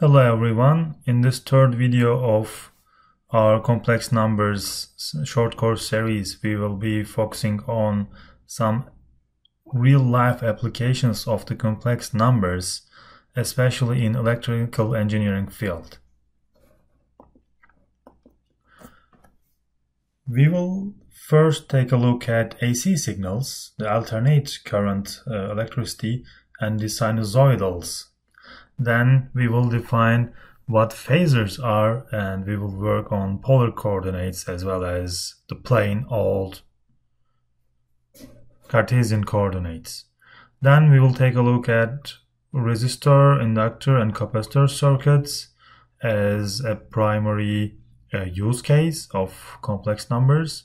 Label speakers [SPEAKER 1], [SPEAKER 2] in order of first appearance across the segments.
[SPEAKER 1] Hello everyone, in this third video of our complex numbers short course series we will be focusing on some real life applications of the complex numbers especially in electrical engineering field. We will first take a look at AC signals, the alternate current uh, electricity and the sinusoidals then we will define what phasors are and we will work on polar coordinates as well as the plain old Cartesian coordinates. Then we will take a look at resistor, inductor and capacitor circuits as a primary uh, use case of complex numbers.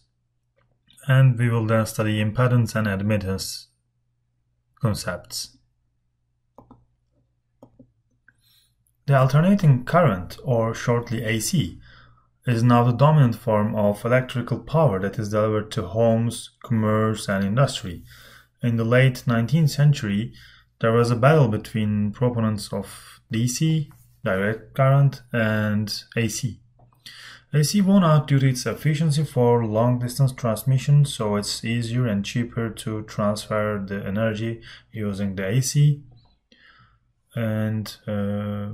[SPEAKER 1] And we will then study impedance and admittance concepts. The alternating current, or shortly AC, is now the dominant form of electrical power that is delivered to homes, commerce, and industry. In the late 19th century, there was a battle between proponents of DC, direct current, and AC. AC won out due to its efficiency for long distance transmission, so it's easier and cheaper to transfer the energy using the AC. And uh,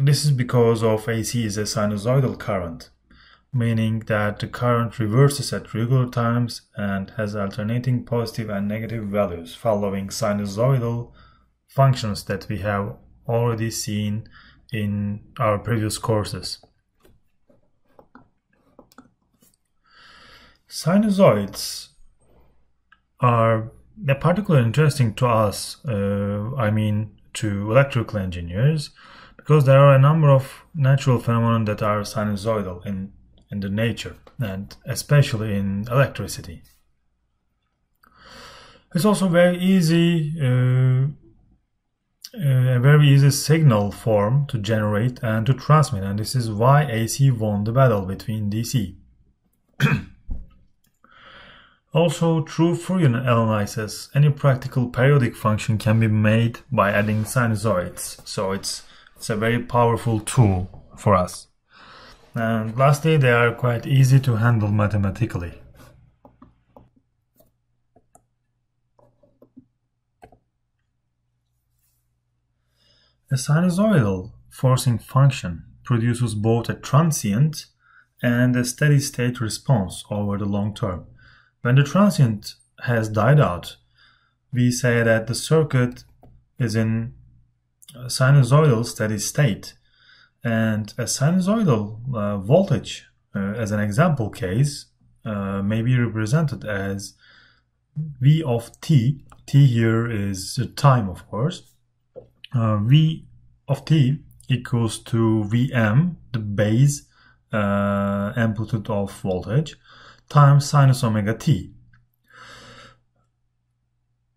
[SPEAKER 1] this is because of AC is a sinusoidal current, meaning that the current reverses at regular times and has alternating positive and negative values following sinusoidal functions that we have already seen in our previous courses. Sinusoids are particularly interesting to us, uh, I mean to electrical engineers, because there are a number of natural phenomena that are sinusoidal in, in the nature and especially in electricity. It's also very easy, uh, uh a very easy signal form to generate and to transmit, and this is why AC won the battle between DC. also, through Fourier analysis, any practical periodic function can be made by adding sinusoids, so it's it's a very powerful tool for us. And lastly, they are quite easy to handle mathematically. A sinusoidal forcing function produces both a transient and a steady state response over the long term. When the transient has died out, we say that the circuit is in sinusoidal steady state. And a sinusoidal uh, voltage, uh, as an example case, uh, may be represented as V of t. t here is time, of course. Uh, v of t equals to Vm, the base uh, amplitude of voltage, times sinus omega t.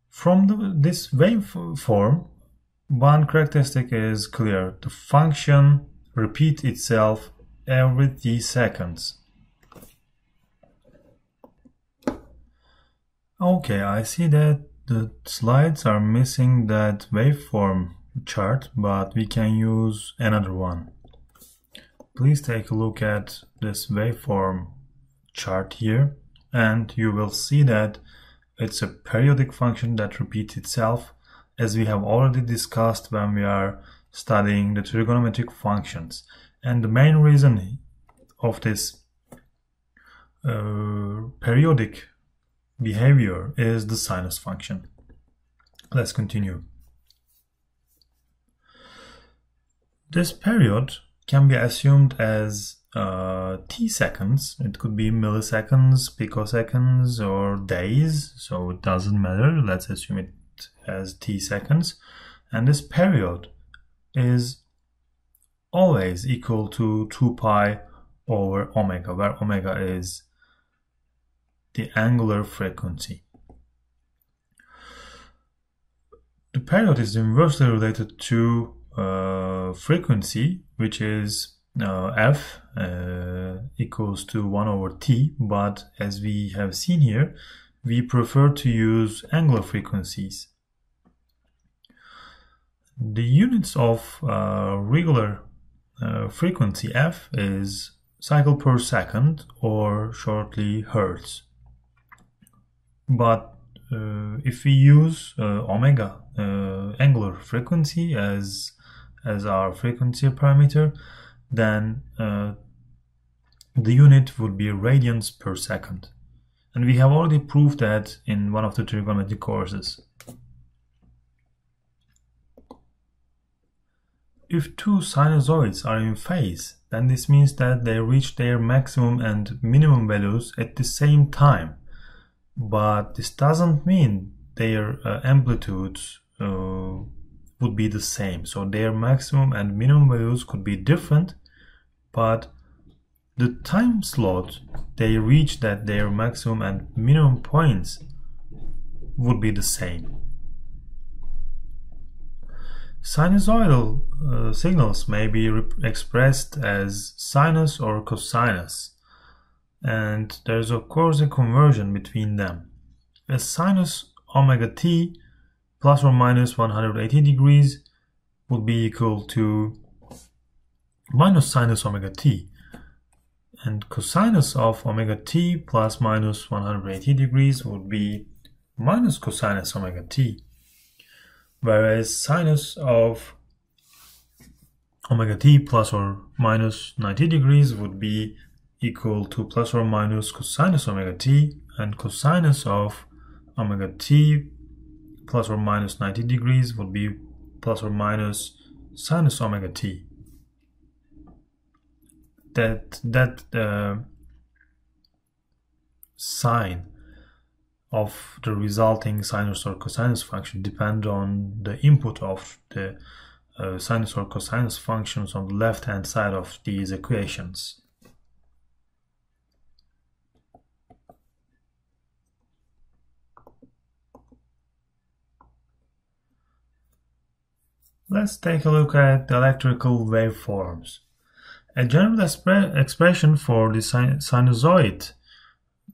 [SPEAKER 1] From the, this waveform, one characteristic is clear. The function repeats itself every t seconds. Okay, I see that the slides are missing that waveform chart, but we can use another one. Please take a look at this waveform chart here and you will see that it's a periodic function that repeats itself as we have already discussed when we are studying the trigonometric functions. And the main reason of this uh, periodic behavior is the sinus function. Let's continue. This period can be assumed as uh, t seconds. It could be milliseconds, picoseconds, or days, so it doesn't matter. Let's assume it as t seconds and this period is always equal to 2 pi over omega where omega is the angular frequency. The period is inversely related to uh, frequency which is uh, f uh, equals to 1 over t but as we have seen here we prefer to use angular frequencies the units of uh, regular uh, frequency f is cycle per second or shortly hertz. But uh, if we use uh, omega uh, angular frequency as as our frequency parameter, then uh, the unit would be radians per second. And we have already proved that in one of the trigonometry courses. If two sinusoids are in phase, then this means that they reach their maximum and minimum values at the same time. But this doesn't mean their uh, amplitudes uh, would be the same. So their maximum and minimum values could be different, but the time slot they reach that their maximum and minimum points would be the same. Sinusoidal uh, signals may be expressed as sinus or cosinus, and there is of course a conversion between them. A sinus omega t plus or minus 180 degrees would be equal to minus sinus omega t, and cosinus of omega t plus minus 180 degrees would be minus cosinus omega t whereas sinus of omega t plus or minus 90 degrees would be equal to plus or minus cosinus omega t and cosinus of omega t plus or minus 90 degrees would be plus or minus sinus omega t. That that uh, sign of the resulting sinus or cosinus function depend on the input of the uh, sinus or cosinus functions on the left hand side of these equations. Let's take a look at the electrical waveforms. A general expression for the sinusoid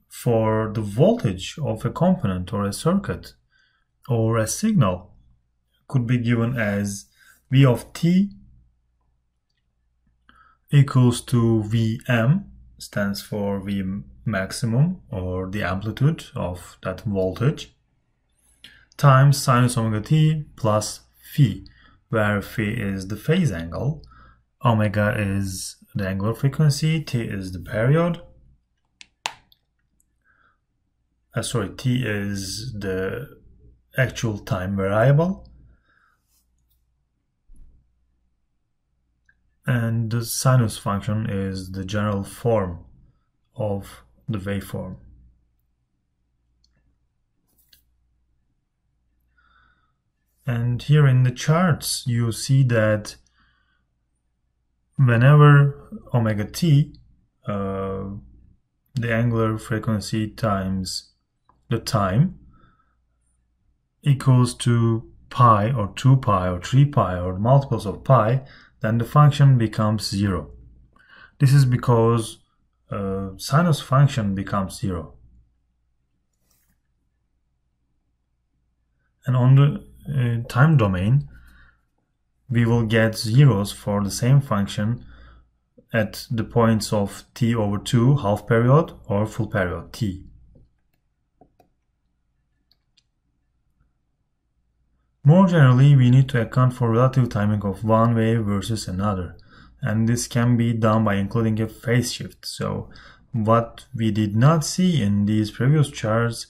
[SPEAKER 1] for the voltage of a component or a circuit or a signal could be given as V of t equals to Vm stands for V maximum or the amplitude of that voltage times sinus omega t plus phi where phi is the phase angle omega is the angular frequency t is the period uh, sorry, t is the actual time variable. And the sinus function is the general form of the waveform. And here in the charts, you see that whenever omega t, uh, the angular frequency times the time equals to pi or 2 pi or 3 pi or multiples of pi, then the function becomes 0. This is because uh, sinus function becomes 0. And on the uh, time domain, we will get zeros for the same function at the points of t over 2 half period or full period t. More generally, we need to account for relative timing of one wave versus another, and this can be done by including a phase shift. So what we did not see in these previous charts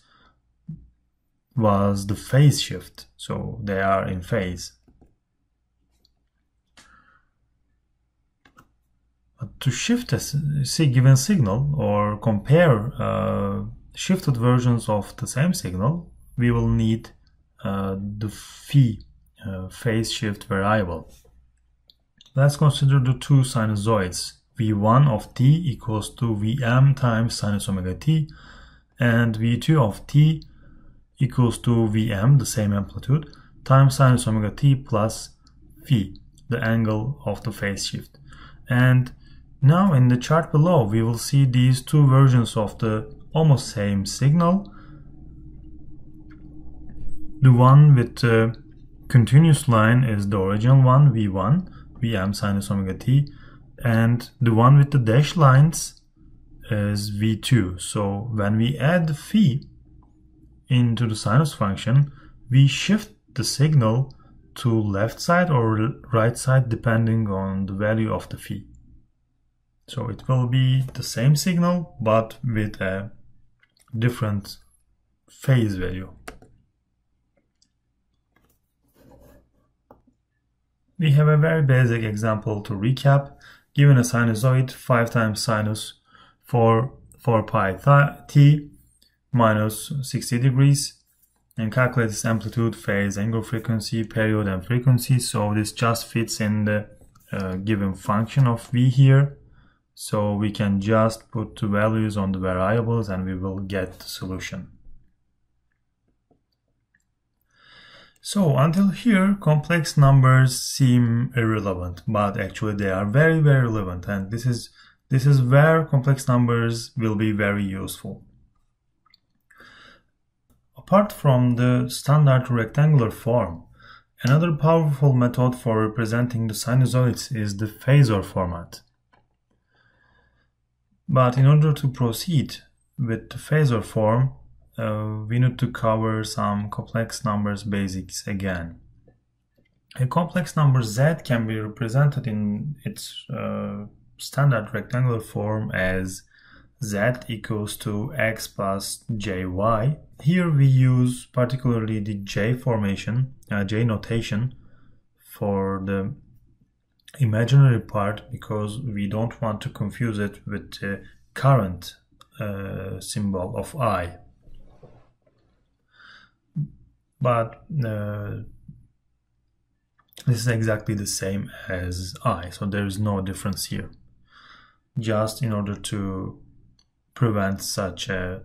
[SPEAKER 1] was the phase shift, so they are in phase. But to shift a given signal or compare uh, shifted versions of the same signal, we will need the phi uh, phase shift variable. Let's consider the two sinusoids. V1 of t equals to Vm times sinus omega t and V2 of t equals to Vm, the same amplitude, times sinus omega t plus phi, the angle of the phase shift. And now in the chart below, we will see these two versions of the almost same signal the one with uh, continuous line is the original one, V1, Vm sinus omega t, and the one with the dashed lines is V2. So when we add phi into the sinus function, we shift the signal to left side or right side depending on the value of the phi. So it will be the same signal but with a different phase value. We have a very basic example to recap. Given a sinusoid 5 times sinus for 4 pi t minus 60 degrees and calculate its amplitude, phase, angle frequency, period, and frequency. So this just fits in the uh, given function of v here. So we can just put the values on the variables and we will get the solution. So until here, complex numbers seem irrelevant, but actually they are very, very relevant. And this is, this is where complex numbers will be very useful. Apart from the standard rectangular form, another powerful method for representing the sinusoids is the phasor format. But in order to proceed with the phasor form, uh, we need to cover some complex numbers basics again. A complex number z can be represented in its uh, standard rectangular form as z equals to x plus jy. Here we use particularly the j formation, uh, j notation for the imaginary part because we don't want to confuse it with the current uh, symbol of i. But uh, this is exactly the same as i, so there is no difference here. Just in order to prevent such a,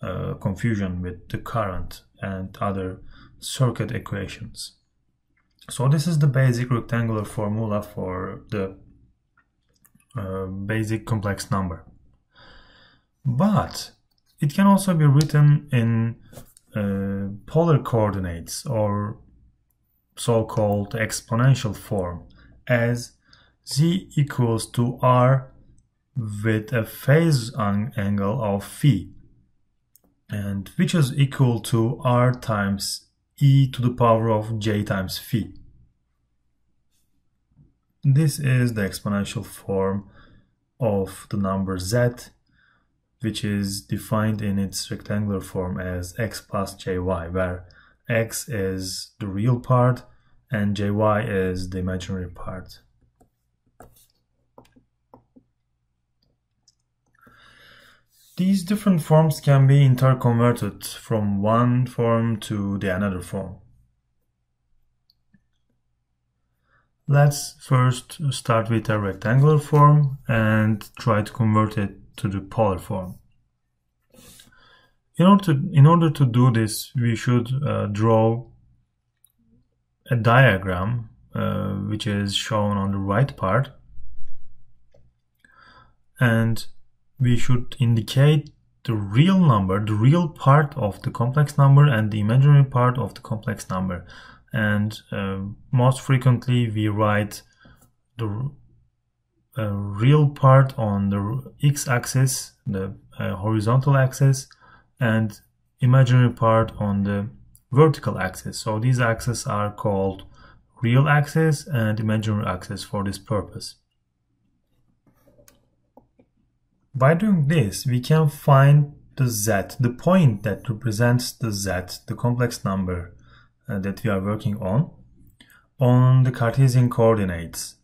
[SPEAKER 1] a confusion with the current and other circuit equations. So this is the basic rectangular formula for the uh, basic complex number. But it can also be written in uh, polar coordinates or so-called exponential form as z equals to r with a phase angle of phi and which is equal to r times e to the power of j times phi. This is the exponential form of the number z which is defined in its rectangular form as x plus jy where x is the real part and jy is the imaginary part. These different forms can be interconverted from one form to the another form. Let's first start with a rectangular form and try to convert it to the polar form. In order to, in order to do this, we should uh, draw a diagram uh, which is shown on the right part and we should indicate the real number, the real part of the complex number and the imaginary part of the complex number. And uh, most frequently we write the uh, real part on the x-axis, the uh, horizontal axis, and imaginary part on the vertical axis. So these axes are called real axis and imaginary axis for this purpose. By doing this, we can find the z, the point that represents the z, the complex number uh, that we are working on, on the Cartesian coordinates.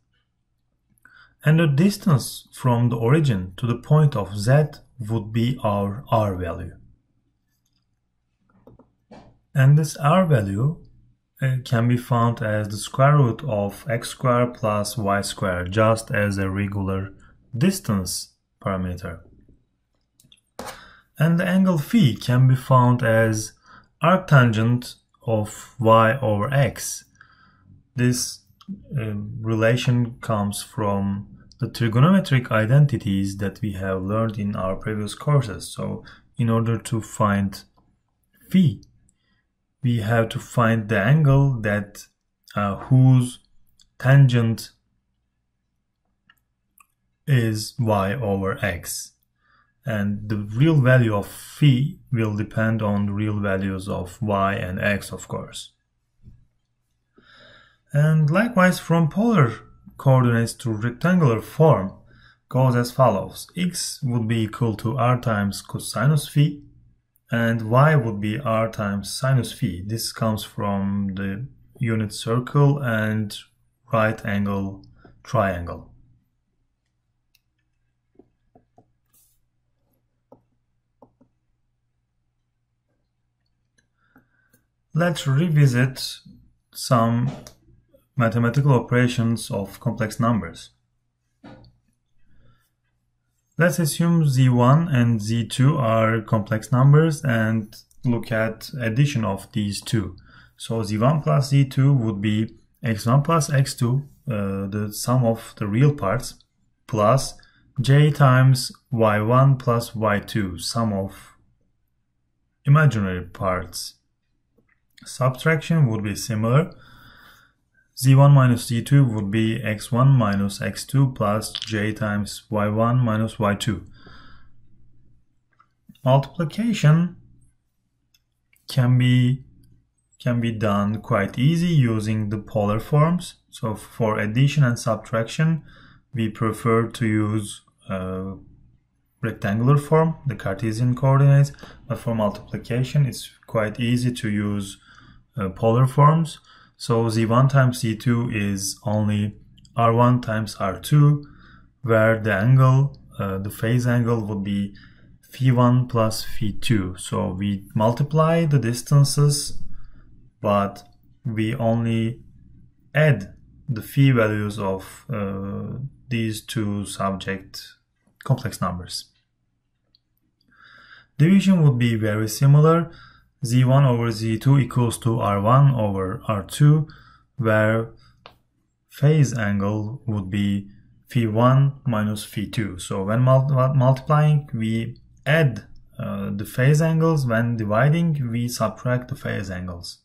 [SPEAKER 1] And the distance from the origin to the point of z would be our r value. And this r value uh, can be found as the square root of x squared plus y squared, just as a regular distance parameter. And the angle phi can be found as arctangent of y over x. This uh, relation comes from the trigonometric identities that we have learned in our previous courses. So in order to find phi, we have to find the angle that uh, whose tangent is y over x and the real value of phi will depend on the real values of y and x of course and likewise from polar coordinates to rectangular form goes as follows x would be equal to r times cosinus phi and y would be r times sinus phi. This comes from the unit circle and right angle triangle. Let's revisit some mathematical operations of complex numbers. Let's assume z1 and z2 are complex numbers and look at addition of these two. So z1 plus z2 would be x1 plus x2, uh, the sum of the real parts, plus j times y1 plus y2, sum of imaginary parts. Subtraction would be similar z1 minus z2 would be x1 minus x2 plus j times y1 minus y2. Multiplication can be can be done quite easy using the polar forms. So for addition and subtraction, we prefer to use rectangular form, the Cartesian coordinates, but for multiplication, it's quite easy to use uh, polar forms. So z1 times z2 is only r1 times r2, where the angle, uh, the phase angle would be phi1 plus phi2. So we multiply the distances, but we only add the phi values of uh, these two subject complex numbers. Division would be very similar z1 over z2 equals to r1 over r2 where phase angle would be phi1 minus phi2 so when mul multiplying we add uh, the phase angles. When dividing we subtract the phase angles.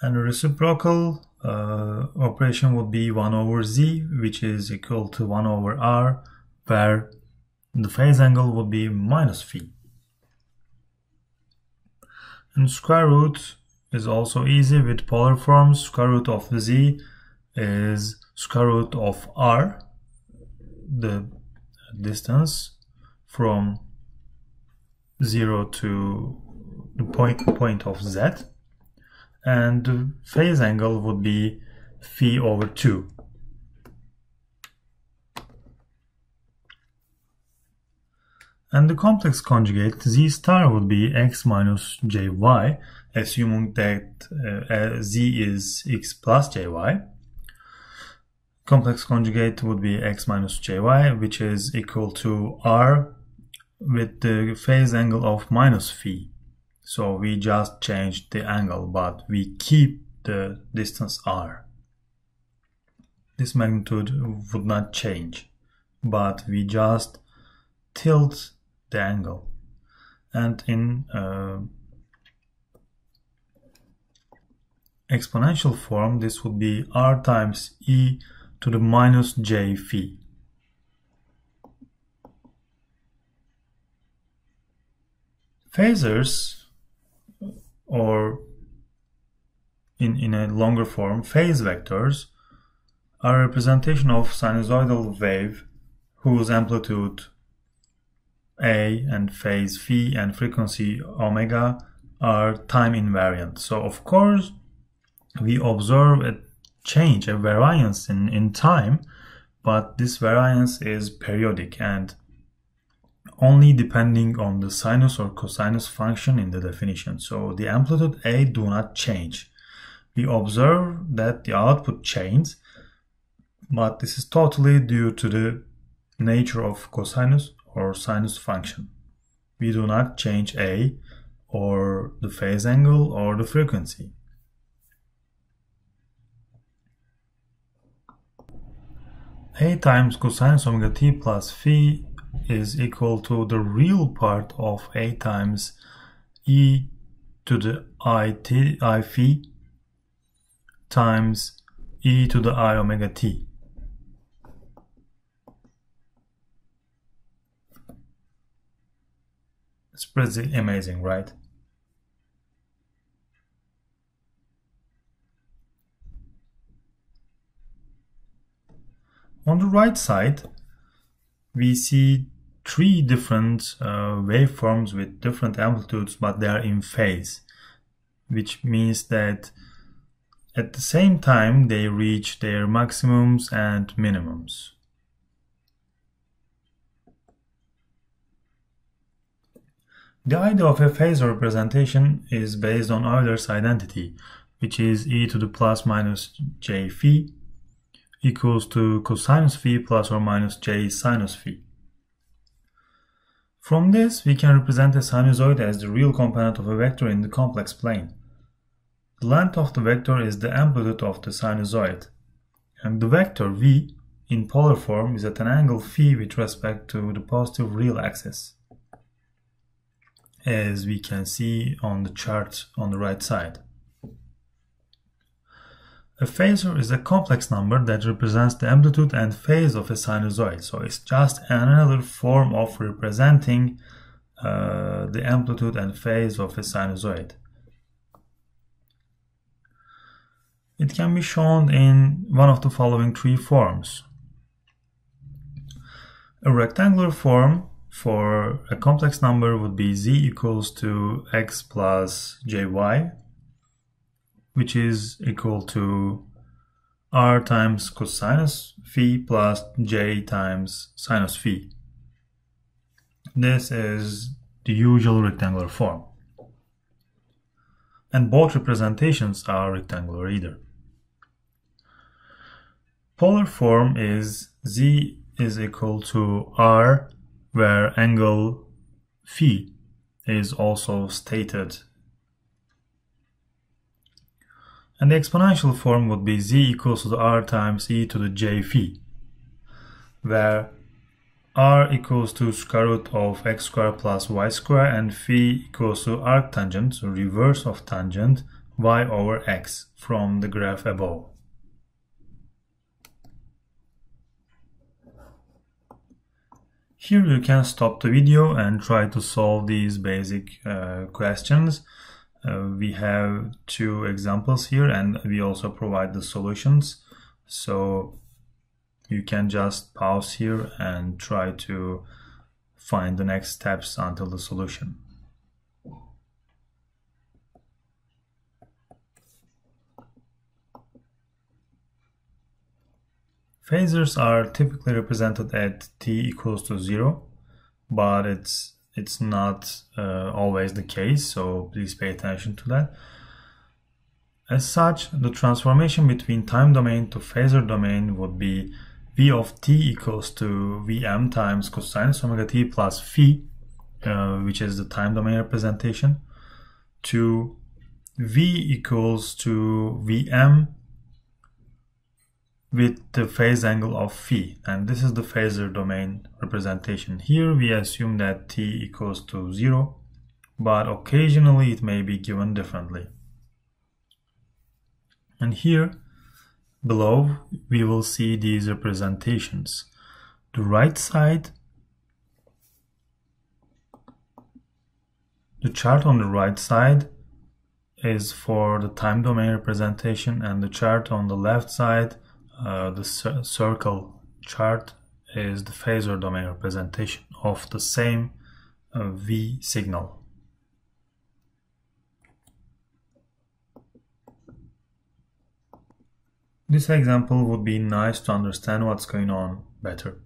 [SPEAKER 1] And the reciprocal uh, operation would be 1 over z which is equal to 1 over r where the phase angle would be minus phi and square root is also easy with polar forms. Square root of z is square root of r, the distance from 0 to the point, point of z. And the phase angle would be phi over 2. And the complex conjugate z star would be x minus jy, assuming that uh, z is x plus jy. Complex conjugate would be x minus jy, which is equal to r with the phase angle of minus phi. So we just changed the angle, but we keep the distance r. This magnitude would not change, but we just tilt the angle. And in uh, exponential form this would be r times e to the minus j phi. Phasors or in, in a longer form phase vectors are a representation of sinusoidal wave whose amplitude a and phase phi and frequency omega are time invariant. So of course we observe a change, a variance in, in time, but this variance is periodic and only depending on the sinus or cosinus function in the definition. So the amplitude A do not change. We observe that the output changes, but this is totally due to the nature of cosinus or sinus function. We do not change A or the phase angle or the frequency. A times cosine omega t plus phi is equal to the real part of A times e to the i t i phi times e to the i omega t. It's pretty amazing, right? On the right side, we see three different uh, waveforms with different amplitudes, but they are in phase, which means that at the same time they reach their maximums and minimums. The idea of a phase representation is based on Euler's identity, which is e to the plus minus j phi equals to cosinus phi plus or minus j sinus phi. From this, we can represent a sinusoid as the real component of a vector in the complex plane. The length of the vector is the amplitude of the sinusoid, and the vector v in polar form is at an angle phi with respect to the positive real axis as we can see on the chart on the right side. A phasor is a complex number that represents the amplitude and phase of a sinusoid. So it's just another form of representing uh, the amplitude and phase of a sinusoid. It can be shown in one of the following three forms. A rectangular form for a complex number would be z equals to x plus jy, which is equal to r times cosinus phi plus j times sinus phi. This is the usual rectangular form. And both representations are rectangular either. Polar form is z is equal to r where angle phi is also stated. And the exponential form would be z equals to the r times e to the j phi, where r equals to square root of x squared plus y squared and phi equals to arctangent, so reverse of tangent, y over x from the graph above. Here you can stop the video and try to solve these basic uh, questions. Uh, we have two examples here and we also provide the solutions. So you can just pause here and try to find the next steps until the solution. Phasors are typically represented at t equals to 0, but it's it's not uh, always the case, so please pay attention to that. As such, the transformation between time domain to phasor domain would be v of t equals to vm times cosine omega t plus phi, uh, which is the time domain representation, to v equals to vm with the phase angle of phi. And this is the phasor domain representation. Here we assume that t equals to 0 but occasionally it may be given differently. And here below we will see these representations. The right side the chart on the right side is for the time domain representation and the chart on the left side uh, the circle chart is the phasor domain representation of the same uh, V signal. This example would be nice to understand what's going on better.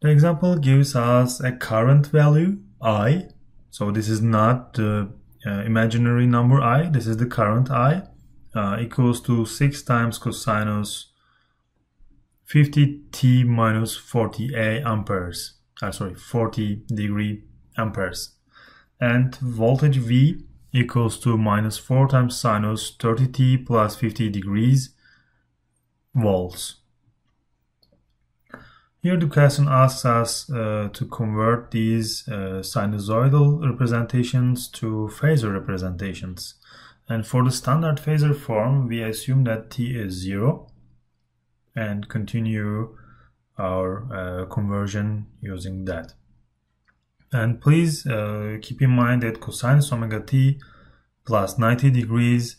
[SPEAKER 1] The example gives us a current value I. So this is not the uh, imaginary number I, this is the current I uh, equals to 6 times cosinus 50t minus 40a amperes. Uh, sorry 40 degree amperes. And voltage V equals to minus 4 times sinus 30t plus 50 degrees volts. Here the question asks us uh, to convert these uh, sinusoidal representations to phasor representations. And for the standard phasor form, we assume that t is 0 and continue our uh, conversion using that. And please uh, keep in mind that cosinus omega t plus 90 degrees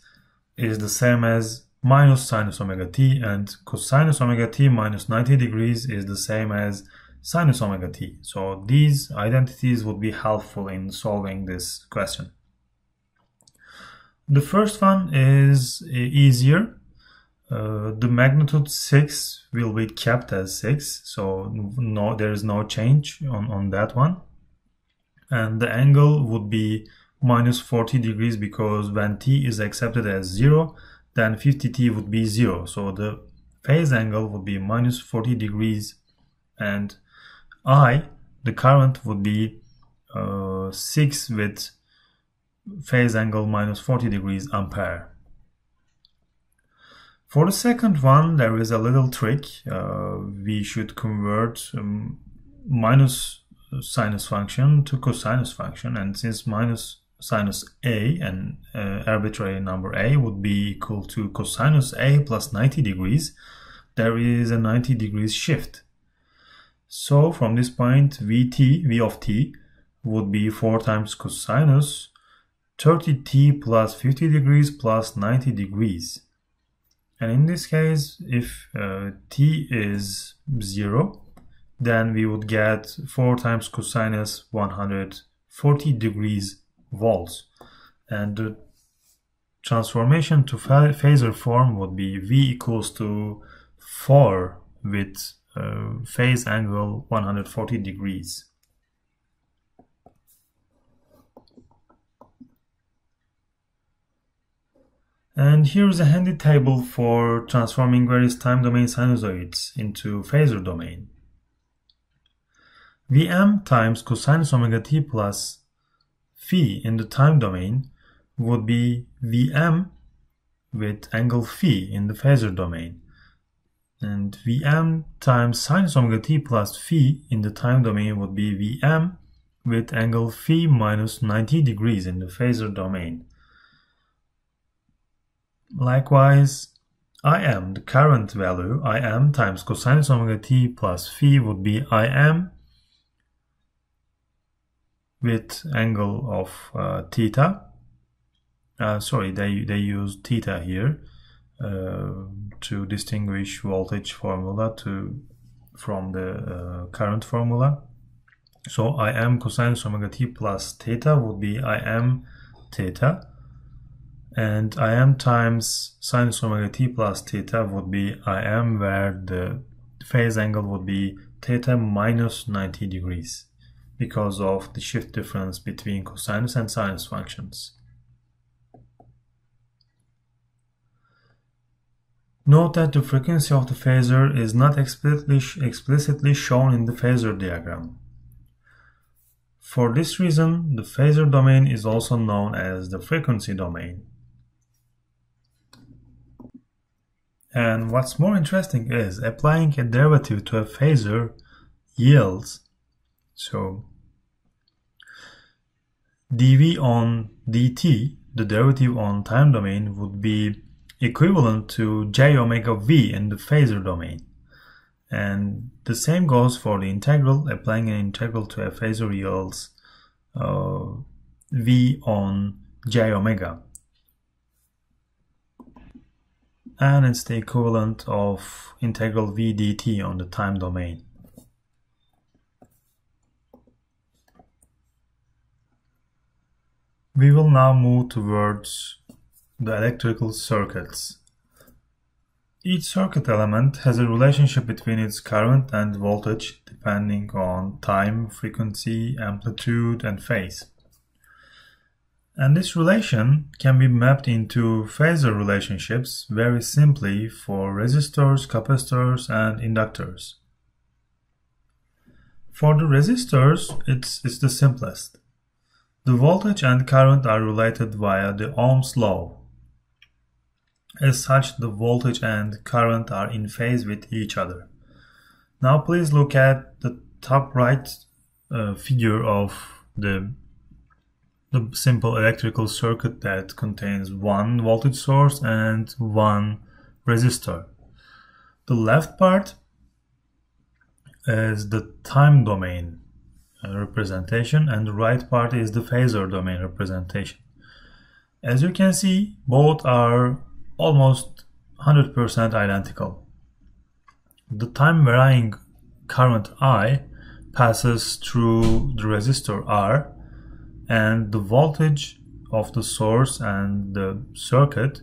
[SPEAKER 1] is the same as minus sinus omega t and cosinus omega t minus 90 degrees is the same as sinus omega t. So these identities would be helpful in solving this question. The first one is easier. Uh, the magnitude 6 will be kept as 6, so no, there is no change on, on that one. And the angle would be minus 40 degrees because when t is accepted as 0, then 50t would be 0. So the phase angle would be minus 40 degrees and I, the current would be uh, 6 with phase angle minus 40 degrees ampere. For the second one, there is a little trick. Uh, we should convert um, minus sinus function to cosinus function. And since minus sinus A and uh, arbitrary number A would be equal to cosinus A plus 90 degrees, there is a 90 degrees shift. So from this point, Vt, V of t, would be 4 times cosinus 30t plus 50 degrees plus 90 degrees. And in this case, if uh, t is 0, then we would get 4 times cosinus 140 degrees volts. And the transformation to phasor form would be V equals to 4 with uh, phase angle 140 degrees. And here's a handy table for transforming various time domain sinusoids into phasor domain. Vm times cosinus omega t plus phi in the time domain would be Vm with angle phi in the phasor domain. And Vm times sinus omega t plus phi in the time domain would be Vm with angle phi minus 90 degrees in the phasor domain. Likewise, Im, the current value, Im times cosinus omega t plus phi would be Im with angle of uh, theta. Uh, sorry, they, they use theta here uh, to distinguish voltage formula to from the uh, current formula. So Im cosine omega t plus theta would be Im theta and Im times sinus omega t plus theta would be Im where the phase angle would be theta minus 90 degrees because of the shift difference between cosinus and sinus functions. Note that the frequency of the phasor is not explicitly, explicitly shown in the phasor diagram. For this reason, the phasor domain is also known as the frequency domain. And what's more interesting is applying a derivative to a phasor yields so dv on dt, the derivative on time domain, would be equivalent to j omega v in the phasor domain. And the same goes for the integral. Applying an integral to a phasor yields uh, v on j omega. And it's the equivalent of integral v dt on the time domain. We will now move towards the electrical circuits. Each circuit element has a relationship between its current and voltage depending on time, frequency, amplitude, and phase. And this relation can be mapped into phasor relationships very simply for resistors, capacitors, and inductors. For the resistors, it's, it's the simplest. The voltage and current are related via the Ohm's law. As such, the voltage and current are in phase with each other. Now please look at the top right uh, figure of the the simple electrical circuit that contains one voltage source and one resistor. The left part is the time domain representation and the right part is the phasor domain representation. As you can see, both are almost 100% identical. The time varying current I passes through the resistor R and the voltage of the source and the circuit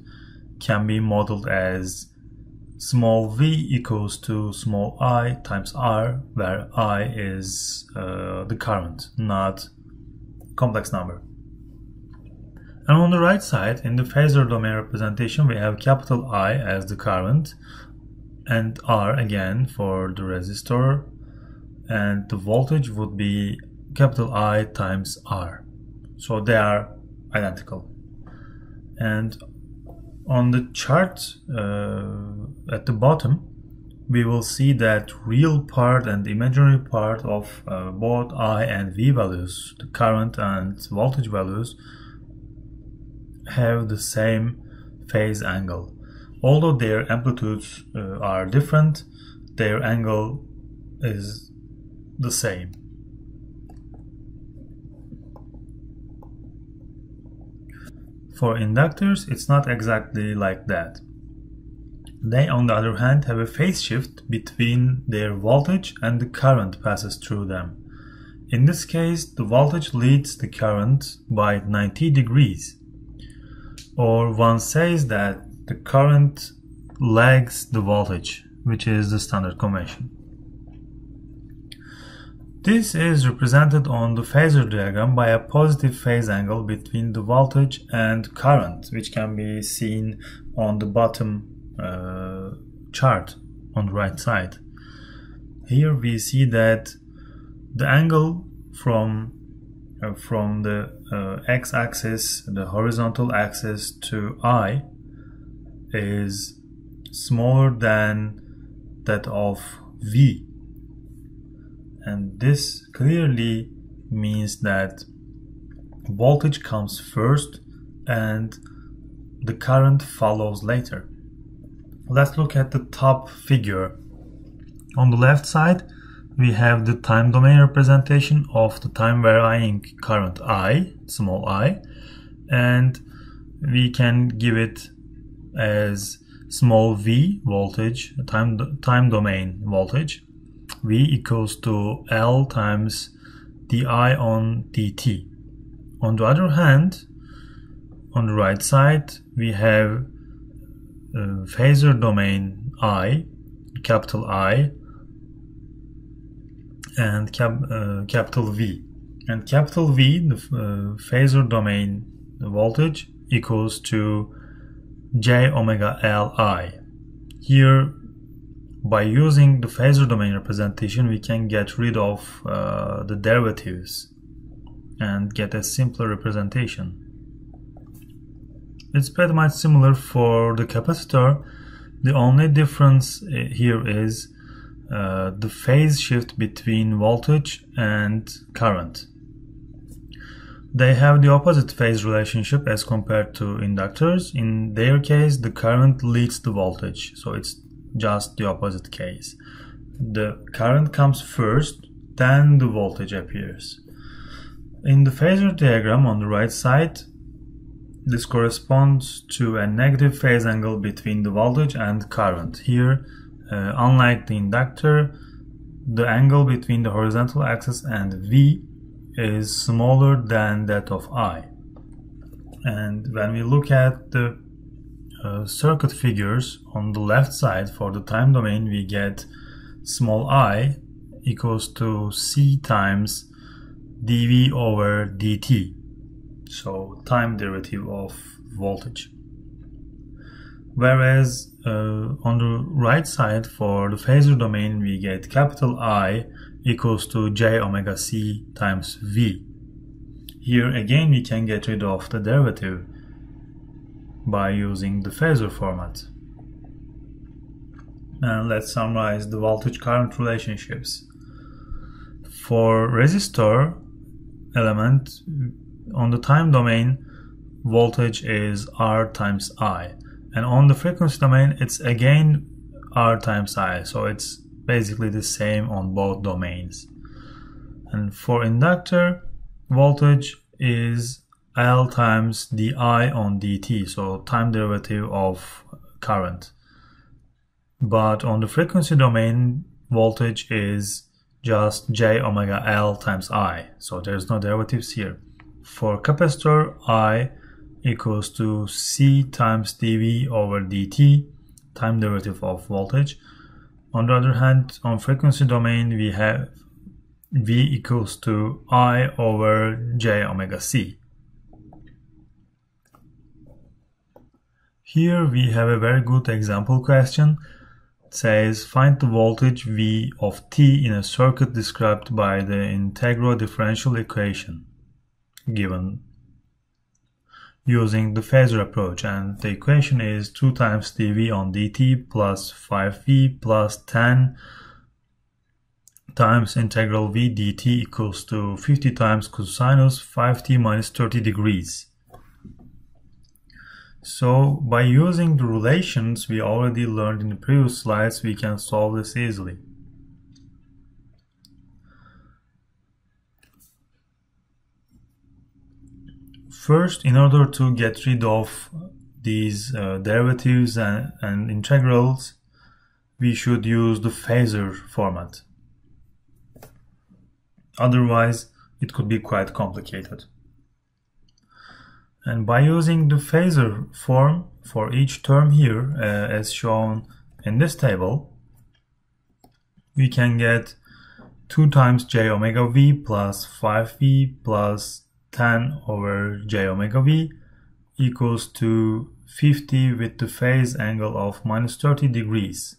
[SPEAKER 1] can be modeled as small v equals to small i times r where i is uh, the current not complex number. And on the right side in the phasor domain representation we have capital I as the current and R again for the resistor and the voltage would be capital I times R so they are identical and on the chart uh, at the bottom we will see that real part and imaginary part of uh, both I and V values, the current and voltage values, have the same phase angle. Although their amplitudes uh, are different, their angle is the same. For inductors, it's not exactly like that. They, on the other hand, have a phase shift between their voltage and the current passes through them. In this case, the voltage leads the current by 90 degrees. Or one says that the current lags the voltage, which is the standard convention. This is represented on the phasor diagram by a positive phase angle between the voltage and current, which can be seen on the bottom uh, chart on the right side. Here we see that the angle from uh, from the uh, x-axis, the horizontal axis to I is smaller than that of V and this clearly means that voltage comes first and the current follows later. Let's look at the top figure. On the left side, we have the time domain representation of the time varying current I, small i, and we can give it as small v voltage, time, time domain voltage, v equals to L times di on dt. On the other hand, on the right side, we have uh, phasor domain I, capital I, and cap, uh, capital V. And capital V, the uh, phasor domain voltage, equals to j omega Li. Here by using the phasor domain representation, we can get rid of uh, the derivatives and get a simpler representation. It's pretty much similar for the capacitor. The only difference uh, here is uh, the phase shift between voltage and current. They have the opposite phase relationship as compared to inductors. In their case, the current leads the voltage, so it's just the opposite case. The current comes first, then the voltage appears. In the phasor diagram on the right side, this corresponds to a negative phase angle between the voltage and current. Here, uh, unlike the inductor, the angle between the horizontal axis and V is smaller than that of I. And when we look at the uh, circuit figures on the left side for the time domain we get small i equals to c times dv over dt. So time derivative of voltage. Whereas uh, on the right side for the phasor domain we get capital I equals to j omega c times v. Here again we can get rid of the derivative by using the phasor format. And let's summarize the voltage current relationships. For resistor element on the time domain, voltage is R times I. And on the frequency domain, it's again R times I. So it's basically the same on both domains. And for inductor, voltage is L times di on dt, so time derivative of current. But on the frequency domain, voltage is just j omega L times I, so there's no derivatives here. For capacitor, I equals to C times dV over dt, time derivative of voltage. On the other hand, on frequency domain, we have V equals to I over j omega C. Here we have a very good example question. It says find the voltage V of t in a circuit described by the integral differential equation given using the phasor approach and the equation is 2 times dv on dt plus 5v plus 10 times integral v dt equals to 50 times cosinus 5t minus 30 degrees. So by using the relations we already learned in the previous slides, we can solve this easily. First, in order to get rid of these uh, derivatives and, and integrals, we should use the phasor format. Otherwise, it could be quite complicated. And by using the phasor form for each term here, uh, as shown in this table, we can get 2 times j omega v plus 5v plus 10 over j omega v equals to 50 with the phase angle of minus 30 degrees,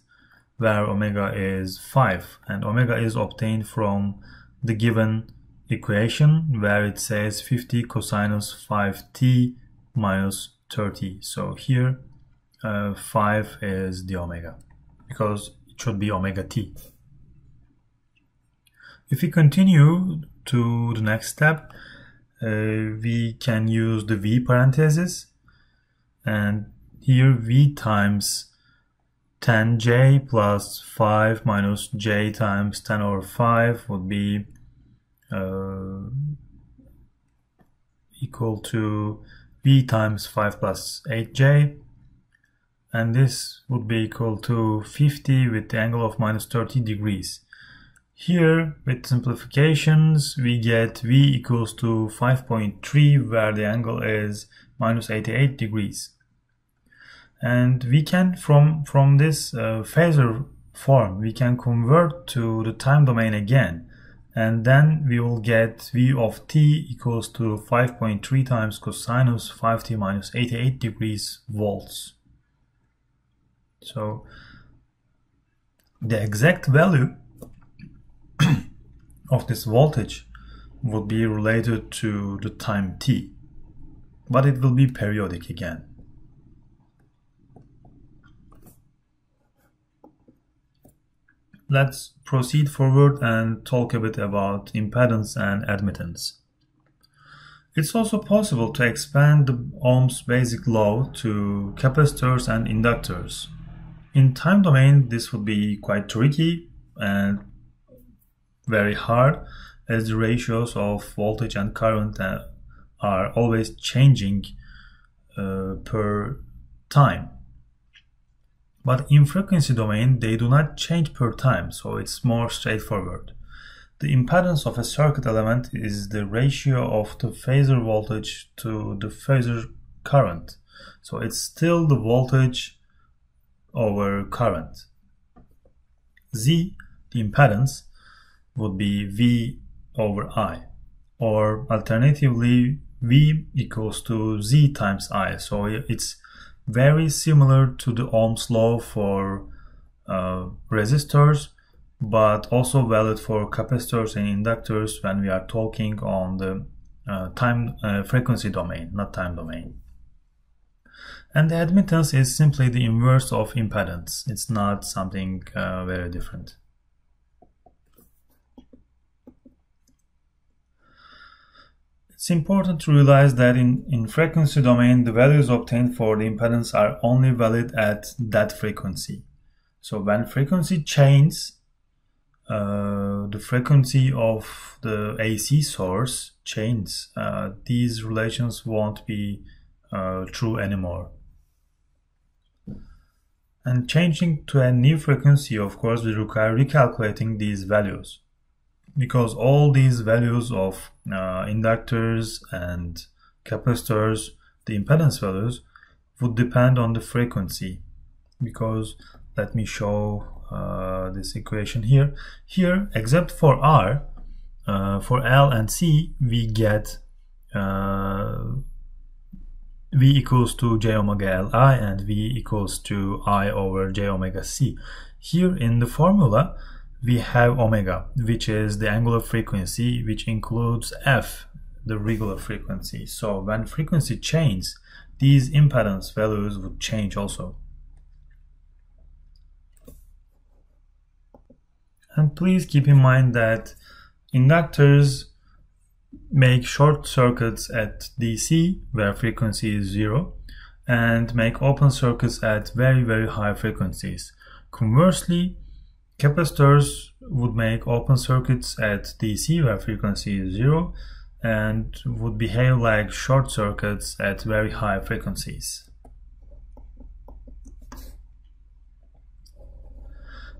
[SPEAKER 1] where omega is 5, and omega is obtained from the given equation where it says 50 cosinus 5t minus 30. So here uh, 5 is the omega because it should be omega t. If we continue to the next step, uh, we can use the v parenthesis and here v times 10j plus 5 minus j times 10 over 5 would be uh, equal to v times 5 plus 8j and this would be equal to 50 with the angle of minus 30 degrees. Here, with simplifications, we get v equals to 5.3 where the angle is minus 88 degrees. And we can, from, from this uh, phasor form, we can convert to the time domain again and then we will get v of t equals to 5.3 times cosinus 5t minus 88 degrees volts. So the exact value of this voltage would be related to the time t, but it will be periodic again. Let's proceed forward and talk a bit about impedance and admittance. It's also possible to expand the Ohm's basic law to capacitors and inductors. In time domain, this would be quite tricky and very hard as the ratios of voltage and current uh, are always changing uh, per time. But in frequency domain, they do not change per time, so it's more straightforward. The impedance of a circuit element is the ratio of the phasor voltage to the phasor current. So it's still the voltage over current. Z, the impedance, would be V over I. Or alternatively, V equals to Z times I. So it's very similar to the Ohm's law for uh, resistors, but also valid for capacitors and inductors when we are talking on the uh, time uh, frequency domain, not time domain. And the admittance is simply the inverse of impedance. It's not something uh, very different. It's important to realize that in, in frequency domain, the values obtained for the impedance are only valid at that frequency. So when frequency changes, uh, the frequency of the AC source changes. Uh, these relations won't be uh, true anymore. And changing to a new frequency, of course, will require recalculating these values because all these values of uh, inductors and capacitors, the impedance values, would depend on the frequency. Because let me show uh, this equation here. Here, except for R, uh, for L and C, we get uh, V equals to j omega Li and V equals to I over j omega C. Here in the formula, we have omega, which is the angular frequency, which includes f, the regular frequency. So when frequency changes, these impedance values would change also. And please keep in mind that inductors make short circuits at DC, where frequency is zero, and make open circuits at very, very high frequencies. Conversely, Capacitors would make open circuits at DC where frequency is zero and would behave like short circuits at very high frequencies.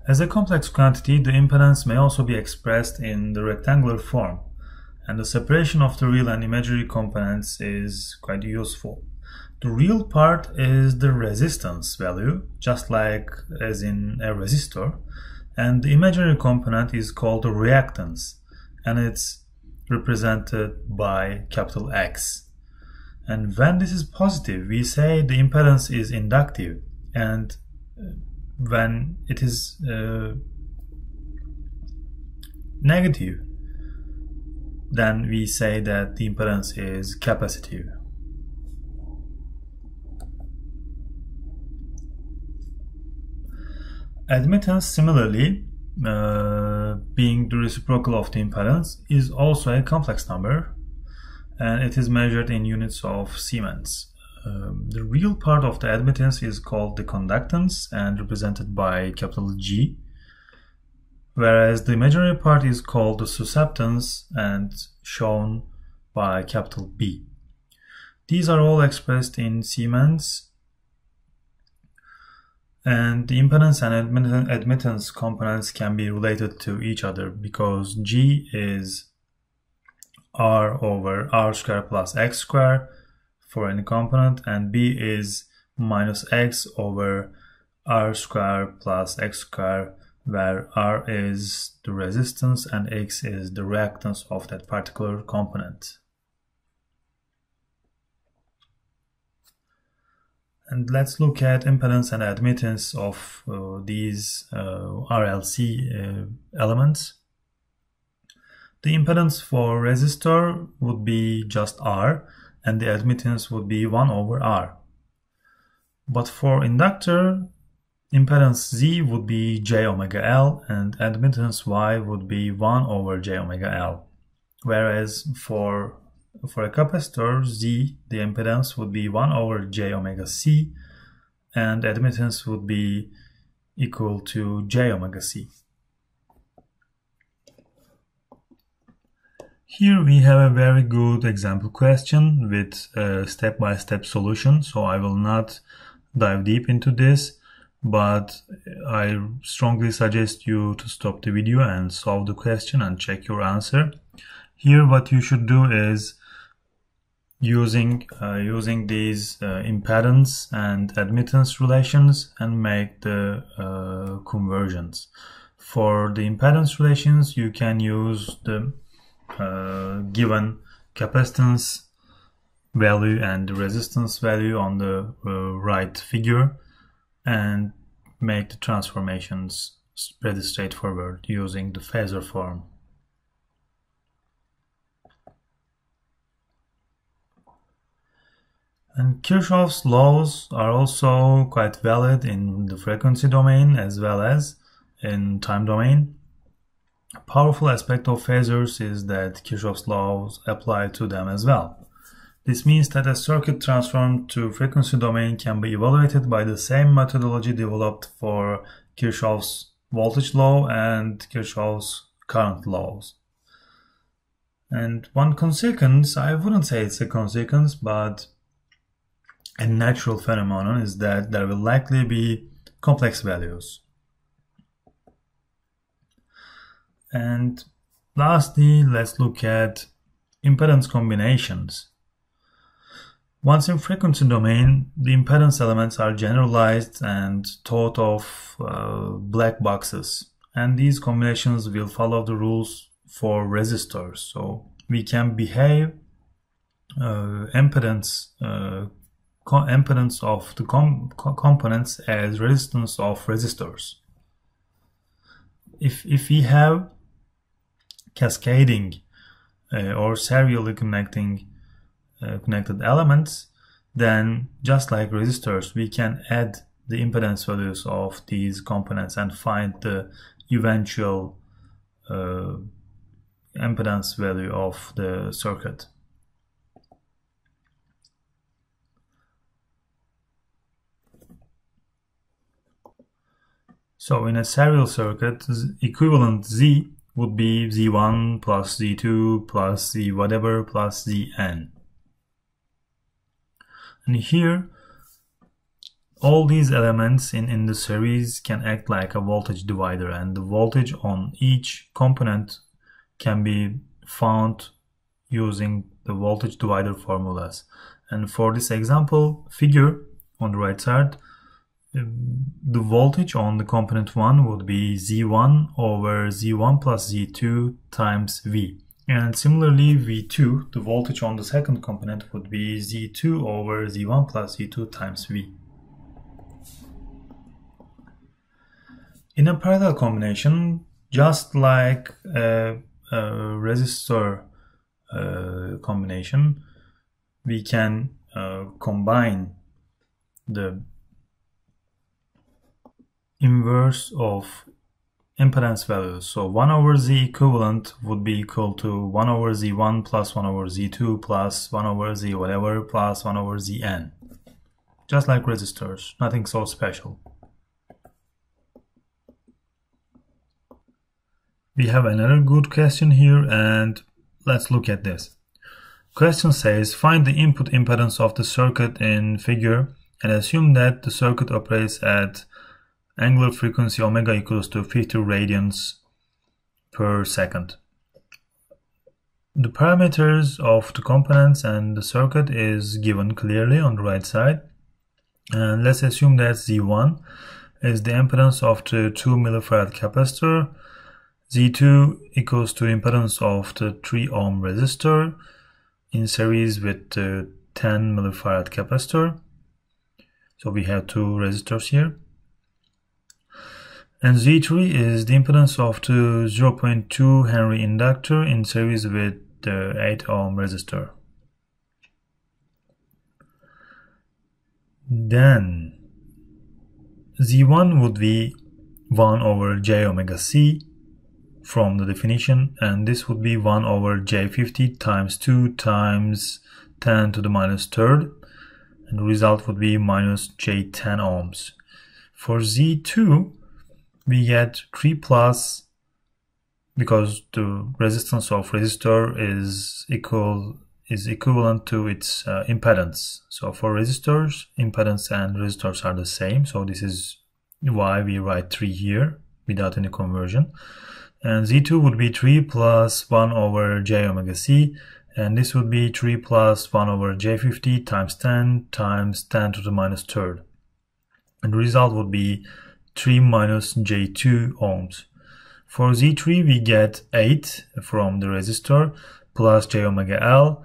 [SPEAKER 1] As a complex quantity, the impedance may also be expressed in the rectangular form, and the separation of the real and imaginary components is quite useful. The real part is the resistance value, just like as in a resistor, and the imaginary component is called reactance and it's represented by capital X. And when this is positive, we say the impedance is inductive and uh, when it is uh, negative, then we say that the impedance is capacitive. Admittance, similarly, uh, being the reciprocal of the impedance, is also a complex number and it is measured in units of Siemens. Um, the real part of the admittance is called the conductance and represented by capital G, whereas the imaginary part is called the susceptance and shown by capital B. These are all expressed in Siemens and the impedance and admittance components can be related to each other because G is R over R square plus X square for any component and B is minus X over R square plus X square where R is the resistance and X is the reactance of that particular component. And let's look at impedance and admittance of uh, these uh, RLC uh, elements. The impedance for resistor would be just R and the admittance would be 1 over R. But for inductor, impedance Z would be J omega L and admittance Y would be 1 over J omega L. Whereas for for a capacitor, Z, the impedance would be 1 over j omega c, and admittance would be equal to j omega c. Here we have a very good example question with a step-by-step -step solution, so I will not dive deep into this, but I strongly suggest you to stop the video and solve the question and check your answer. Here what you should do is using uh, using these uh, impedance and admittance relations and make the uh, conversions. For the impedance relations, you can use the uh, given capacitance value and the resistance value on the uh, right figure and make the transformations pretty straightforward using the phasor form. And Kirchhoff's laws are also quite valid in the frequency domain as well as in time domain. A powerful aspect of phasors is that Kirchhoff's laws apply to them as well. This means that a circuit transformed to frequency domain can be evaluated by the same methodology developed for Kirchhoff's voltage law and Kirchhoff's current laws. And one consequence, I wouldn't say it's a consequence, but a natural phenomenon is that there will likely be complex values. And lastly, let's look at impedance combinations. Once in frequency domain, the impedance elements are generalized and thought of uh, black boxes. And these combinations will follow the rules for resistors. So we can behave uh, impedance uh, impedance of the com components as resistance of resistors. If, if we have cascading uh, or serially connecting uh, connected elements, then just like resistors, we can add the impedance values of these components and find the eventual uh, impedance value of the circuit. So in a serial circuit, equivalent Z would be Z1 plus Z2 plus Z whatever plus Zn. And here, all these elements in, in the series can act like a voltage divider and the voltage on each component can be found using the voltage divider formulas. And for this example figure on the right side, the voltage on the component 1 would be Z1 over Z1 plus Z2 times V. And similarly, V2, the voltage on the second component would be Z2 over Z1 plus Z2 times V. In a parallel combination, just like a, a resistor uh, combination, we can uh, combine the inverse of impedance values. So 1 over z equivalent would be equal to 1 over z1 plus 1 over z2 plus 1 over z whatever plus 1 over zn. Just like resistors, nothing so special. We have another good question here and let's look at this. Question says find the input impedance of the circuit in figure and assume that the circuit operates at angular frequency omega equals to 50 radians per second. The parameters of the components and the circuit is given clearly on the right side. And let's assume that Z1 is the impedance of the 2 millifarad capacitor. Z2 equals to impedance of the 3 ohm resistor in series with the 10 millifarad capacitor. So we have two resistors here. And Z3 is the impedance of the 0.2 Henry inductor in series with the 8 ohm resistor. Then Z1 would be 1 over j omega c from the definition and this would be 1 over j50 times 2 times 10 to the minus third and the result would be minus j10 ohms. For Z2 we get 3 plus because the resistance of resistor is equal is equivalent to its uh, impedance. So for resistors, impedance and resistors are the same. So this is why we write 3 here without any conversion. And Z2 would be 3 plus 1 over j omega c. And this would be 3 plus 1 over j50 times 10 times 10 to the minus third. And the result would be 3 minus J2 ohms. For Z3 we get 8 from the resistor plus J omega L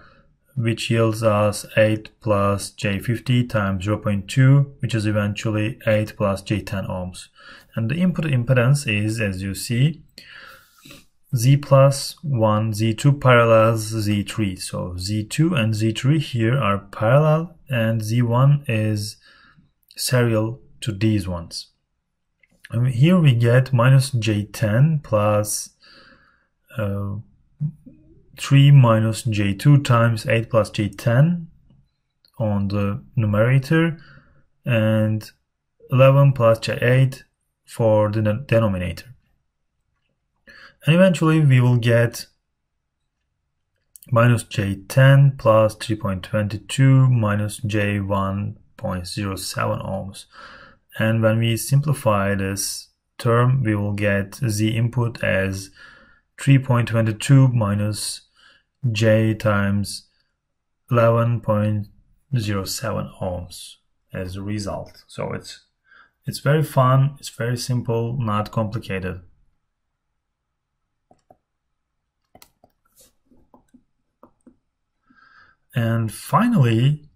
[SPEAKER 1] which yields us 8 plus J50 times 0.2 which is eventually 8 plus J10 ohms. And the input impedance is as you see Z plus 1, Z2 parallels Z3. So Z2 and Z3 here are parallel and z1 is serial to these ones. And here we get minus j10 plus, uh, 3 minus j2 times 8 plus j10 on the numerator and 11 plus j8 for the denominator. And eventually we will get minus j10 plus 3.22 minus j1.07 ohms. And when we simplify this term, we will get z input as 3.22 minus j times 11.07 ohms as a result. So it's it's very fun, it's very simple, not complicated. And finally,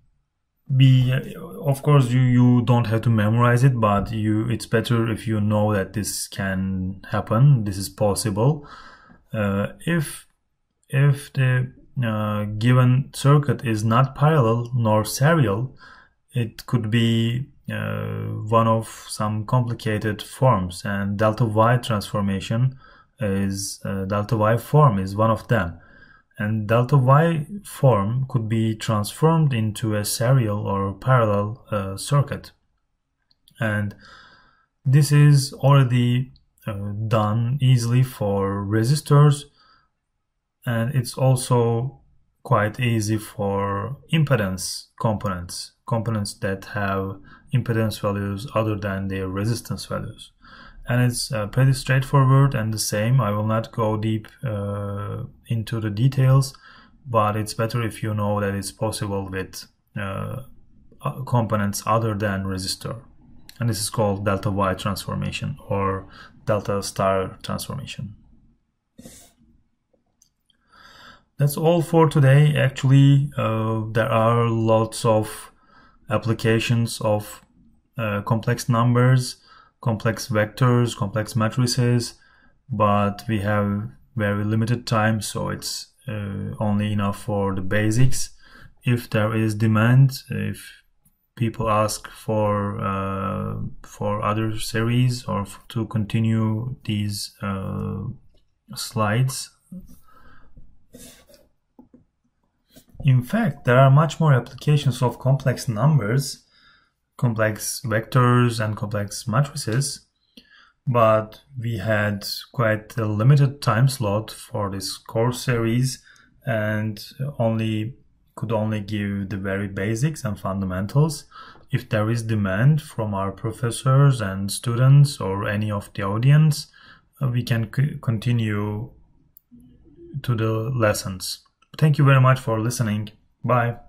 [SPEAKER 1] be of course you you don't have to memorize it, but you it's better if you know that this can happen. This is possible. Uh, if if the uh, given circuit is not parallel nor serial, it could be uh, one of some complicated forms, and delta y transformation is uh, delta y form is one of them and delta y form could be transformed into a serial or parallel uh, circuit. And this is already uh, done easily for resistors and it's also quite easy for impedance components components that have impedance values other than their resistance values and it's uh, pretty straightforward and the same. I will not go deep uh, into the details, but it's better if you know that it's possible with uh, components other than resistor. And this is called delta Y transformation or delta star transformation. That's all for today. Actually, uh, there are lots of applications of uh, complex numbers complex vectors, complex matrices, but we have very limited time, so it's uh, only enough for the basics. If there is demand, if people ask for uh, for other series or to continue these uh, slides. In fact, there are much more applications of complex numbers complex vectors and complex matrices, but we had quite a limited time slot for this course series and only could only give the very basics and fundamentals. If there is demand from our professors and students or any of the audience, uh, we can continue to the lessons. Thank you very much for listening. Bye.